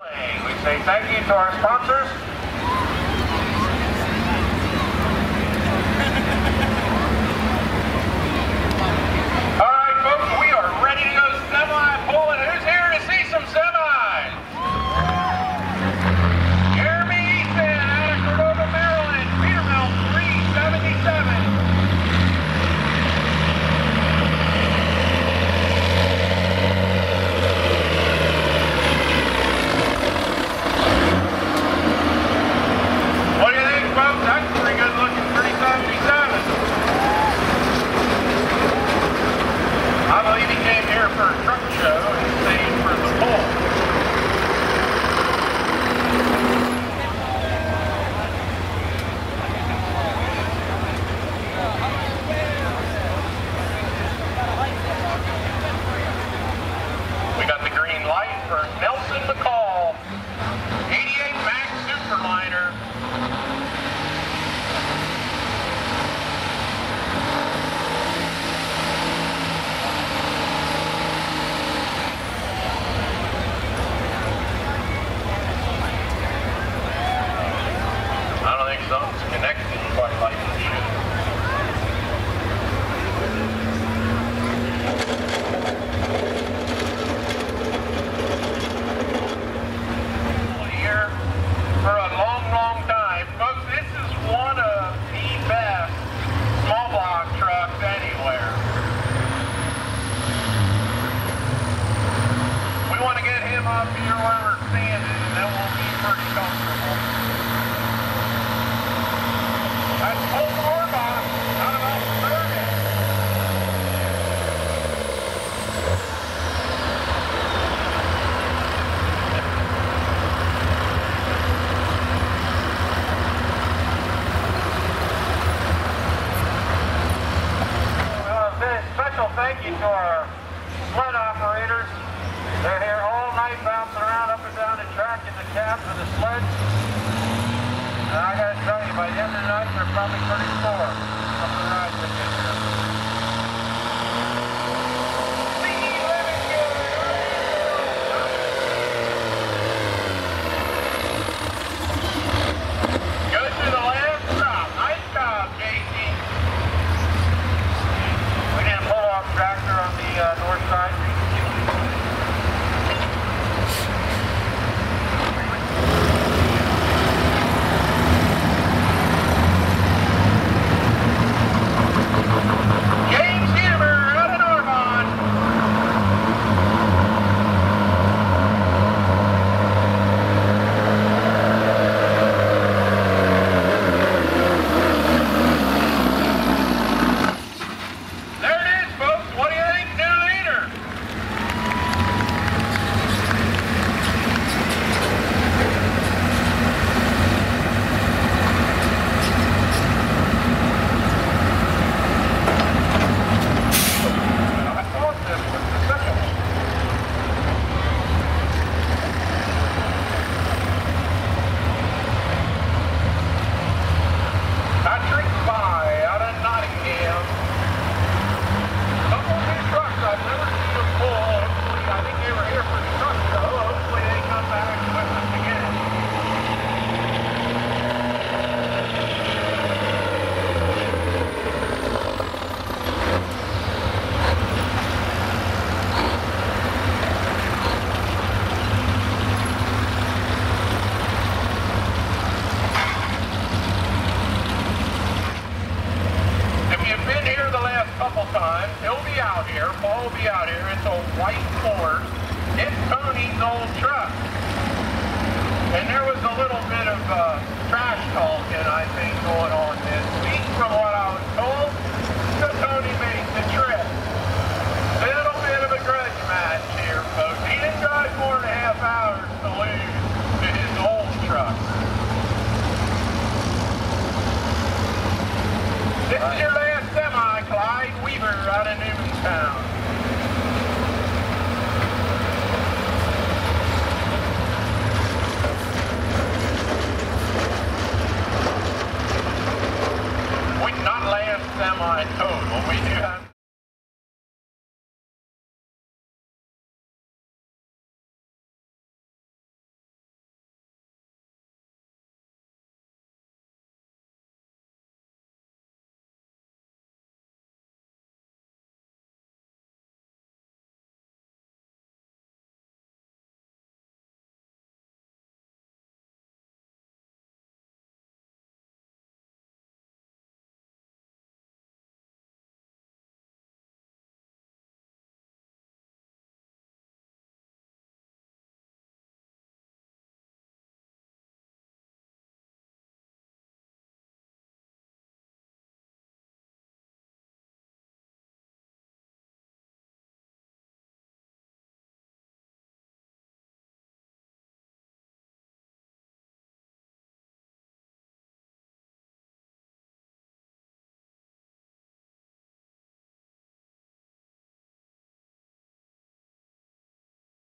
We say thank you to our sponsors. River. To our Sled operators, they're here all night bouncing around up and down the track in the cab of the sleds. And I gotta tell you, by the end of the night, they're probably pretty sore from the rides they here. Paul will be out here. It's a white Ford. It's Tony's old truck. And there was a little bit of uh, trash talking, I think, going on then.